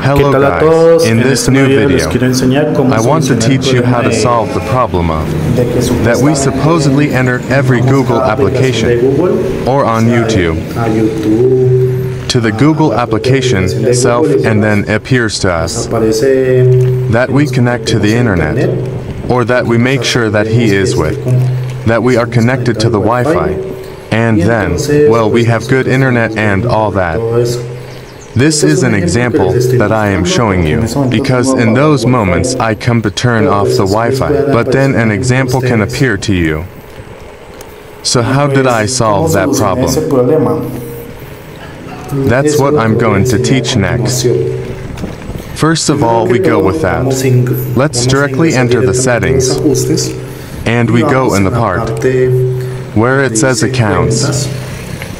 Hello guys, in this new video les video, quiero enseñar cómo I want to teach you how to solve the problem of that we supposedly enter every Google application or on YouTube. to the Google application itself and then appears to us. that we connect to the internet or that we make sure that he is with, that we are connected to the Wi-Fi, and then, well, we have good internet and all that. This is an example that I am showing you, because in those moments I come to turn off the Wi-Fi, but then an example can appear to you. So how did I solve that ¿Cómo solucioné ese problem? That's what I'm going to teach next. First of all, we go with that. Vamos a ing- Let's directly enter the directamente en los settings, and we go in the part where it says accounts,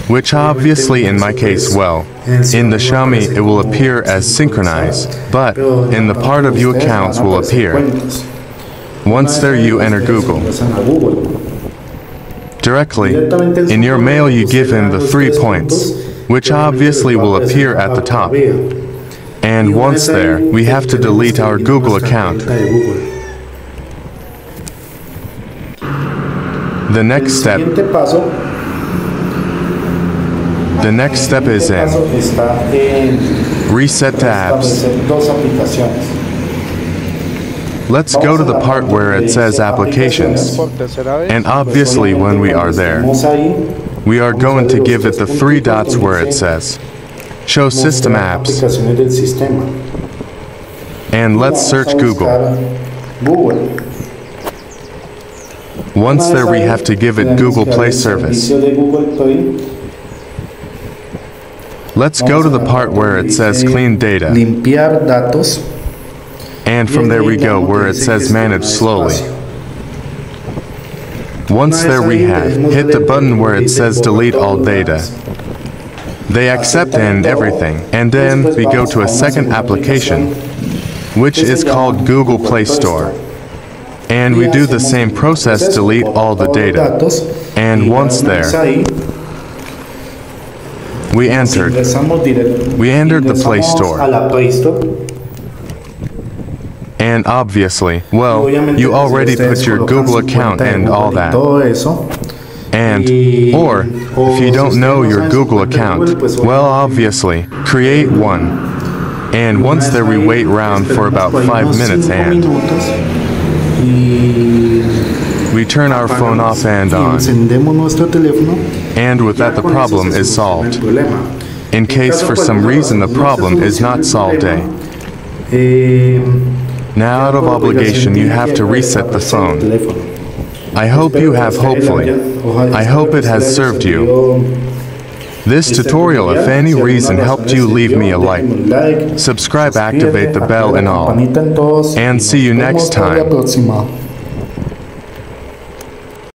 which obviously in my case, well, in the Xiaomi it will appear as synchronized, but in the part of you accounts will appear. Once there you enter Google. Directly, in your mail you give him the three points, which obviously will appear at the top. And once there, we have to delete our Google account. The next step, the next step is in reset apps. Let's go to the part where it says applications. And obviously when we are there, we are going to give it the three dots where it says show system apps and let's search Google. Once there we have to give it Google Play service. Servicio de Google Play. Let's go to the part where it says clean data Limpiar datos. and from there we go where it says manage slowly. Once there we have hit the button where it says delete all data. They accept and everything and then we go to a second application which is called Google Play Store. And we do the same process delete all the data. And once there, we entered. We entered the Play Store. And obviously, well, you already put your Google account and all that. And, or, if you don't know your Google account, well, obviously, create one. And once there we wait around for about five minutes and we turn our phone off and on. encendemos nuestro teléfono. And with that the problem is solved. In case for some reason the problem is not solved, eh? Eh, Now out of obligation you have to reset the phone. I hope you have hopefully. I hope it has served you. This tutorial, if any reason helped you, leave me a like. Subscribe, activate the bell and all. And see you next time.